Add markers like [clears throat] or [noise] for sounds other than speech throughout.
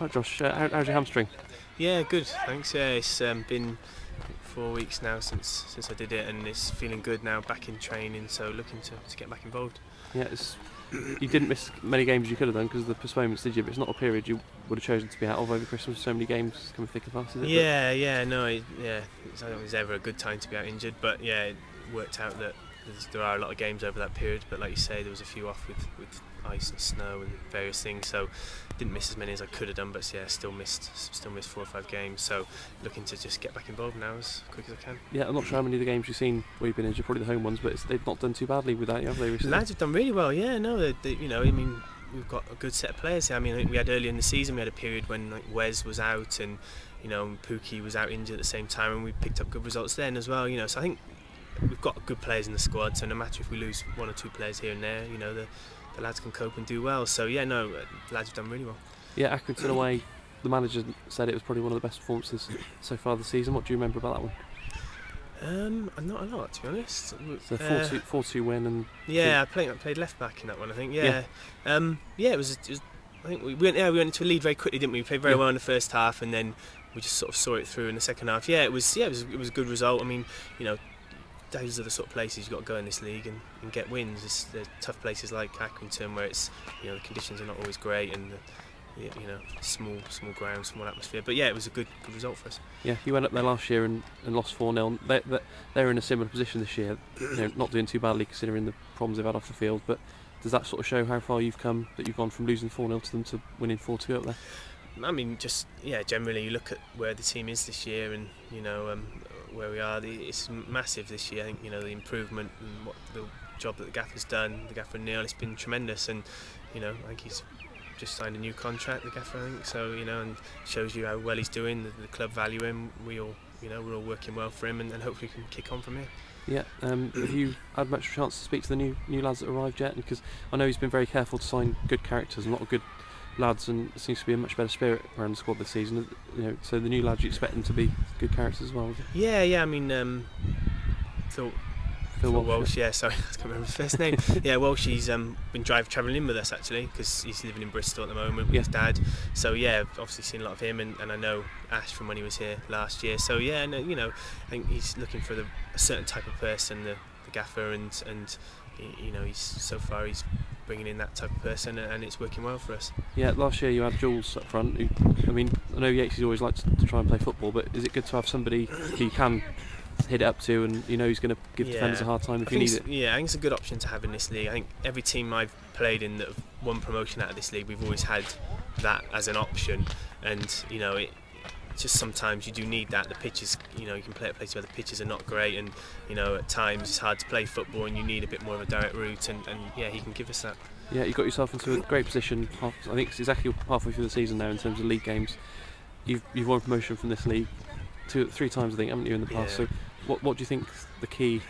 Right, Josh, uh, how, how's your hamstring? Yeah, good. Thanks. Yeah, it's um, been four weeks now since since I did it, and it's feeling good now. Back in training, so looking to, to get back involved. Yeah, it's, you didn't miss many games you could have done because of the postponements, did you? But it's not a period you would have chosen to be out of over Christmas. So many games coming thick and fast, is it? Yeah, yeah, no, it, yeah. It's, I don't think it's ever a good time to be out injured, but yeah, it worked out that there are a lot of games over that period. But like you say, there was a few off with, with ice and snow and various things, so didn't miss as many as I could have done. But yeah, still missed, still missed four or five games. So looking to just get back involved now as quick as I can. Yeah, I'm not sure how many of the games you've seen where you've been injured, probably the home ones, but it's, they've not done too badly without you, have they? The Recently? lads have done really well. Yeah, no, they, they, you know, I mean, we've got a good set of players here. I mean, we had earlier in the season, we had a period when like Wes was out and you know Pookie was out injured at the same time, and we picked up good results then as well. You know, so I think we've got good players in the squad. So no matter if we lose one or two players here and there, you know, the the lads can cope and do well. So yeah, no, uh, the lads have done really well. Yeah, Accrington away. The way the manager said it was probably one of the best performances so far this season. What do you remember about that one? Um, not a lot to be honest. It's a Uh, 4 2, 4 2 win, and Yeah, I played I played left back in that one. I think. Yeah. Yeah. Um, yeah, it was, it was. I think we went. Yeah, we went into a lead very quickly, didn't we? We played very Yeah. well in the first half, and then we just sort of saw it through in the second half. Yeah, it was. Yeah, it was. It was a good result. I mean, you know, those are the sort of places you've got to go in this league and, and get wins. It's the tough places like Accrington where it's you know the conditions are not always great and the, the, you know small small ground, small atmosphere. But yeah, it was a good good result for us. yeah, you went up there last year and, and lost 4 0. They, they, they're in a similar position this year, you [clears throat] know, not doing too badly considering the problems they've had off the field. But does that sort of show how far you've come that you've gone from losing 4 0 to them to winning 4 2 up there? I mean, just yeah. Generally, you look at where the team is this year, and you know um, where we are. It's massive this year. I think you know the improvement and what the job that the gaffer's done. The gaffer Neil, it's been tremendous, and you know I think he's just signed a new contract. The gaffer, I think so. You know, and shows you how well he's doing. The, the club value him. We all, you know, we're all working well for him, and, and hopefully can kick on from here. Yeah, um, [clears throat] have you had much chance to speak to the new new lads that arrived yet? Because I know he's been very careful to sign good characters and a lot of good lads, and seems to be a much better spirit around the squad this season. You know, so the new lads you expect them to be good characters as well. Yeah, yeah. I mean, um, Phil, Phil Phil Walsh, Walsh, yeah, sorry, [laughs] I can't remember his first name. [laughs] yeah, Walsh, he's um, been drive travelling in with us actually because he's living in Bristol at the moment with Yeah. his dad. So yeah, obviously seen a lot of him, and, and I know Ash from when he was here last year. So yeah, and, uh, you know, I think he's looking for the, a certain type of person, the, the gaffer, and and you know, he's so far he's bringing in that type of person, and, and it's working well for us. Yeah, last year you had Jules up front. Who, I mean, I know Yates always likes to try and play football, but is it good to have somebody who you can hit it up to, and you know he's going to give Yeah. defenders a hard time if I you need it? yeah, I think it's a good option to have in this league. I think every team I've played in that have won promotion out of this league, we've always had that as an option. And you know, it just sometimes you do need that. The pitches, you know, you can play at places where the pitches are not great, and you know, at times it's hard to play football, and you need a bit more of a direct route. And, and yeah, he can give us that. Yeah, you got yourself into a great position. Half, I think it's exactly halfway through the season now in terms of league games. You've you've won promotion from this league two, three times, I think, haven't you, in the past? Yeah. So, what what do you think the key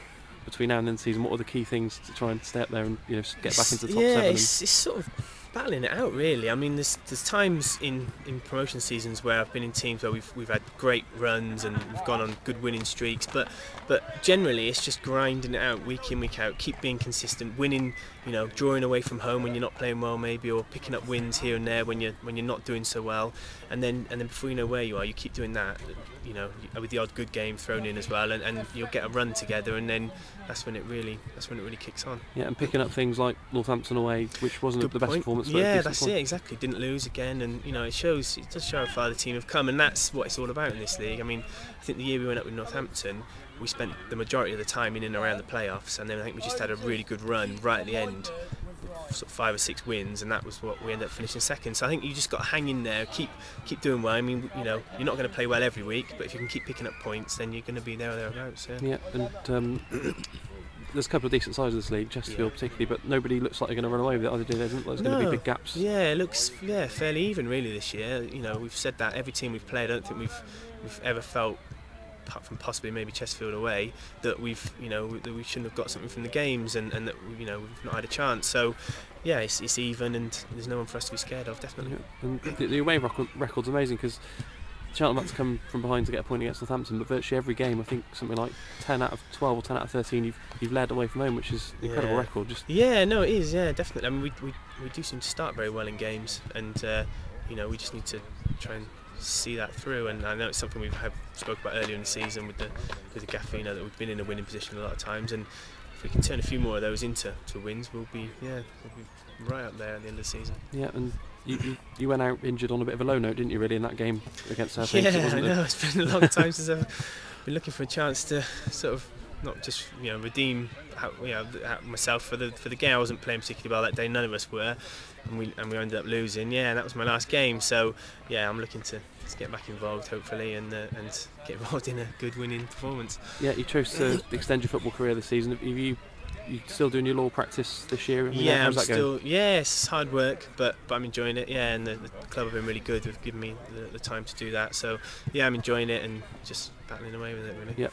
between now and then season? What are the key things to try and stay up there and you know get back into the top yeah, seven? it's, it's sort of battling it out really. I mean, there's there's times in, in promotion seasons where I've been in teams where we've we've had great runs and we've gone on good winning streaks, but but generally it's just grinding it out week in week out, keep being consistent, winning, you know, drawing away from home when you're not playing well maybe, or picking up wins here and there when you're when you're not doing so well, and then and then before you know where you are, you keep doing that, you know, with the odd good game thrown in as well, and, and you'll get a run together, and then that's when it really that's when it really kicks on. yeah, and picking up things like Northampton away, which wasn't Good the best point. performance. A Yeah, that's it exactly. Didn't lose again, and you know it shows. It does show how far the team have come, and that's what it's all about in this league. I mean, I think the year we went up with Northampton, we spent the majority of the time in and around the playoffs, and then I think we just had a really good run right at the end, sort of five or six wins, and that was what we ended up finishing second. So I think you just got to hang in there, keep keep doing well. I mean, you know, you're not going to play well every week, but if you can keep picking up points, then you're going to be there or thereabouts. Yeah. Yeah, and um, there's a couple of decent sides of this league, Chesterfield Yeah. particularly, but nobody looks like they're going to run away with it. Either do they? There's, there's going to be big gaps. Yeah, it looks yeah fairly even really this year. You know, we've said that every team we've played. I don't think we've we've ever felt, apart from possibly maybe Chesterfield away, that we've you know that we shouldn't have got something from the games and, and that you know we've not had a chance. So yeah, it's, it's even and there's no one for us to be scared of. Definitely. Yeah, and the, the away record, record's amazing because Cheltenham had to come from behind to get a point against Southend, but virtually every game, I think something like 10 out of 12 or 10 out of 13, you've, you've led away from home, which is an incredible Yeah. record. Just Yeah, no, it is. Yeah, definitely. I mean, we, we, we do seem to start very well in games, and uh, you know, we just need to try and see that through. And I know it's something we've have spoke about earlier in the season with the with the Gaffino that we've been in a winning position a lot of times. And if we can turn a few more of those into to wins, we'll be yeah we'll be right up there at the end of the season. Yeah, and you, you, you went out injured on a bit of a low note, didn't you? Really, in that game against Southend. Yeah, I it? know. It's been a long time since I've been looking for a chance to sort of not just you know redeem how, you know myself for the for the game. I wasn't playing particularly well that day. None of us were, and we and we ended up losing. Yeah, that was my last game. So yeah, I'm looking to, to get back involved hopefully and uh, and get involved in a good winning performance. Yeah, you chose to extend your football career this season. Have you you still doing your law practice this year? I mean, Yeah, I'm how's that going? still yeah, it's hard work, but but I'm enjoying it. Yeah, and the, the club have been really good. They've given me the, the time to do that. So yeah, I'm enjoying it and just battling away with it really. Yeah.